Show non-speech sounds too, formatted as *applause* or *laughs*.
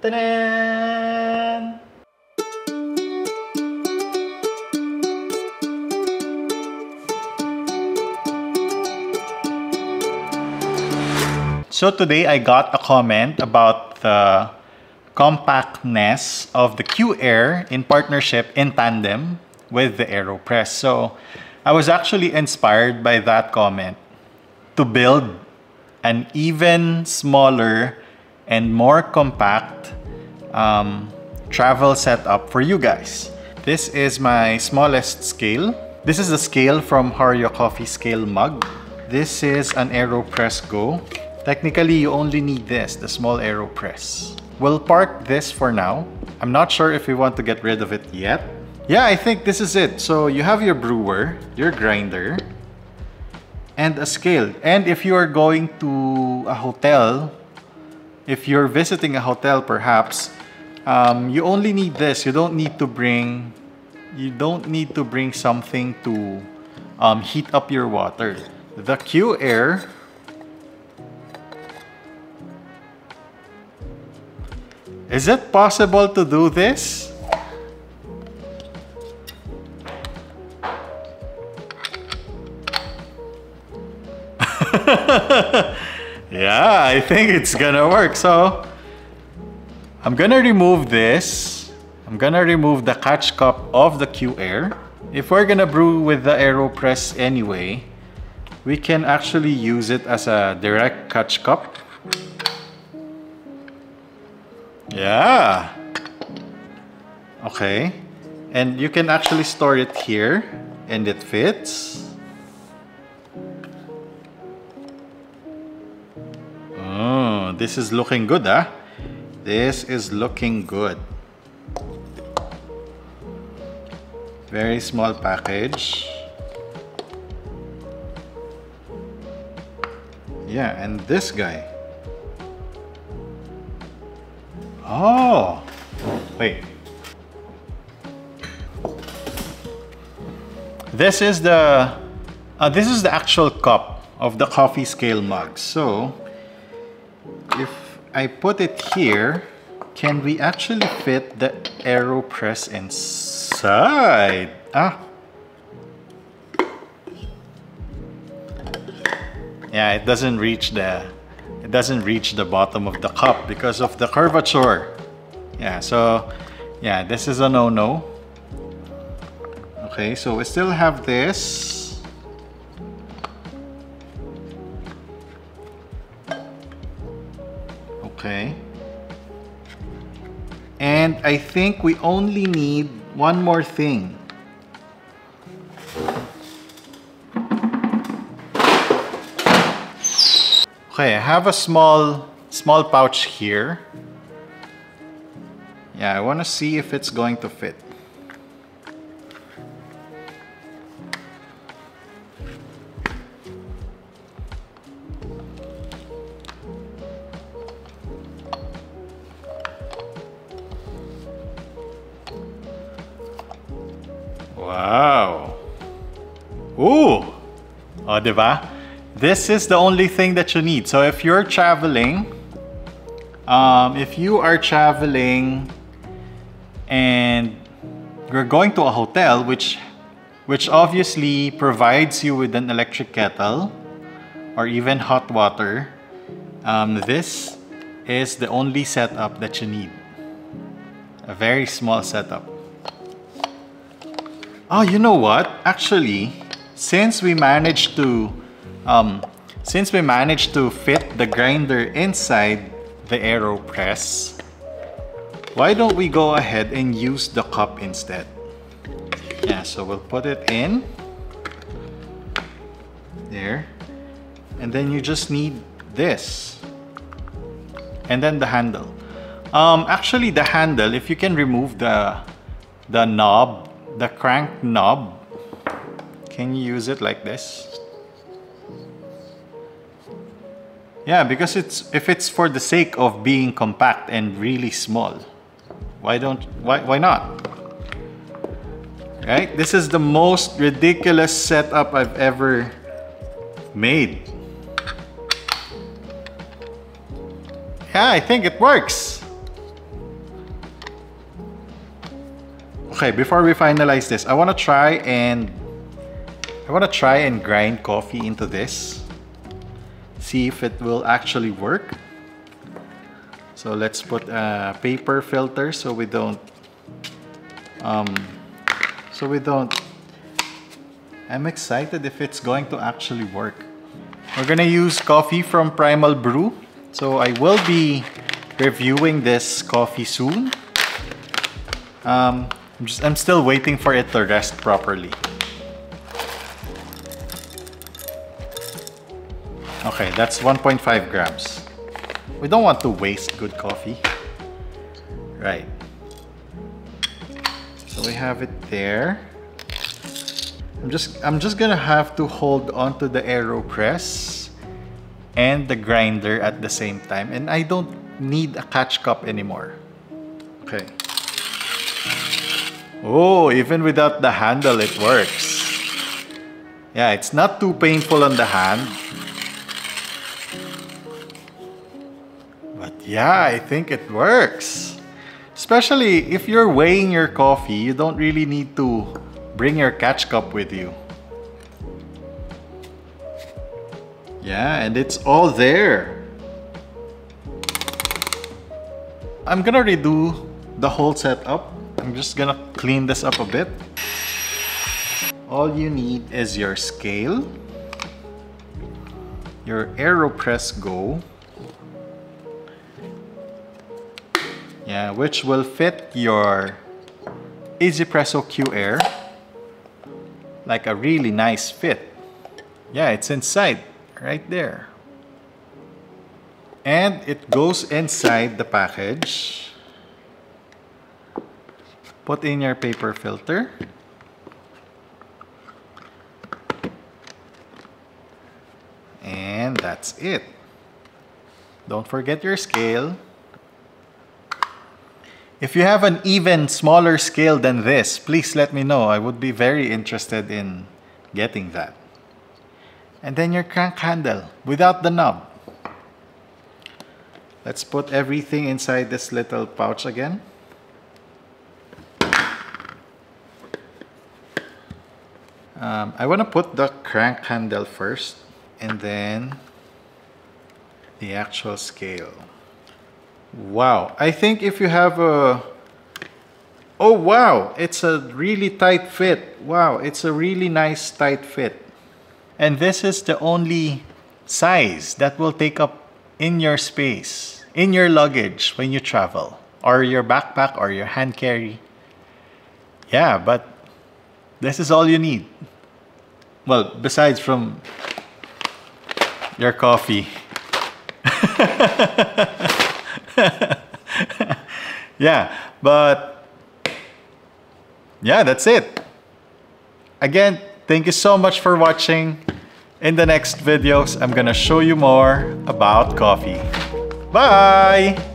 Ta-da! So today I got a comment about the compactness of the Q Air in partnership in tandem with the AeroPress. So I was actually inspired by that comment to build an even smaller and more compact um, travel setup for you guys. This is my smallest scale. This is the scale from Hario Coffee Scale Mug. This is an AeroPress Go. Technically, you only need this, the small AeroPress. We'll park this for now. I'm not sure if we want to get rid of it yet. Yeah, I think this is it. So you have your brewer, your grinder, and a scale. And if you are going to a hotel, if you're visiting a hotel perhaps, um, you only need this. You don't need to bring, you don't need to bring something to um, heat up your water. The Q Air Is it possible to do this? *laughs* yeah, I think it's gonna work. So I'm gonna remove this. I'm gonna remove the catch cup of the Q Air. If we're gonna brew with the AeroPress anyway, we can actually use it as a direct catch cup. Yeah. Okay. And you can actually store it here and it fits. This is looking good, huh? This is looking good. Very small package. Yeah, and this guy. Oh, wait. This is the uh, this is the actual cup of the coffee scale mug. So I put it here, can we actually fit the AeroPress inside? Ah. Yeah, it doesn't reach the it doesn't reach the bottom of the cup because of the curvature. Yeah, so yeah, this is a no-no. Okay, so we still have this. Okay. And I think we only need one more thing. Okay, I have a small, small pouch here. Yeah, I want to see if it's going to fit. Oh, diba? This is the only thing that you need. So if you're traveling, um, if you are traveling and you're going to a hotel, which, which obviously provides you with an electric kettle or even hot water, um, this is the only setup that you need. A very small setup. Oh, you know what? Actually, since we managed to um, since we managed to fit the grinder inside the AeroPress, why don't we go ahead and use the cup instead? Yeah, so we'll put it in. There. And then you just need this. And then the handle. Um, actually, the handle, if you can remove the, the knob, the crank knob, can you use it like this? Yeah, because it's if it's for the sake of being compact and really small, why don't why why not? Right? This is the most ridiculous setup I've ever made. Yeah, I think it works. Okay, before we finalize this, I want to try and I want to try and grind coffee into this. See if it will actually work. So let's put a paper filter so we don't um, so we don't I'm excited if it's going to actually work. We're gonna use coffee from Primal Brew. So I will be reviewing this coffee soon. Um, I'm, just, I'm still waiting for it to rest properly. Okay, that's 1.5 grams. We don't want to waste good coffee. Right. So we have it there. I'm just I'm just gonna have to hold onto the AeroPress and the grinder at the same time and I don't need a catch cup anymore. Okay. Oh, even without the handle it works. Yeah, it's not too painful on the hand. But yeah, I think it works. Especially if you're weighing your coffee, you don't really need to Bring your catch cup with you. Yeah, and it's all there. I'm gonna redo the whole setup. I'm just gonna clean this up a bit. All you need is your scale, your AeroPress Go, yeah, which will fit your 1Zpresso Q Air like a really nice fit. Yeah, it's inside right there. And it goes inside the package. Put in your paper filter. And that's it. Don't forget your scale. If you have an even smaller scale than this, please let me know. I would be very interested in getting that. And then your crank handle without the knob. Let's put everything inside this little pouch again. Um, I want to put the crank handle first and then the actual scale. Wow. I think if you have a... Oh, wow. It's a really tight fit. Wow. It's a really nice tight fit. And this is the only size that will take up in your space, in your luggage when you travel, or your backpack or your hand carry. Yeah, but this is all you need. Well, besides from your coffee. *laughs* *laughs* yeah, but yeah, that's it. Again, thank you so much for watching. In the next videos, I'm gonna show you more about coffee. Bye!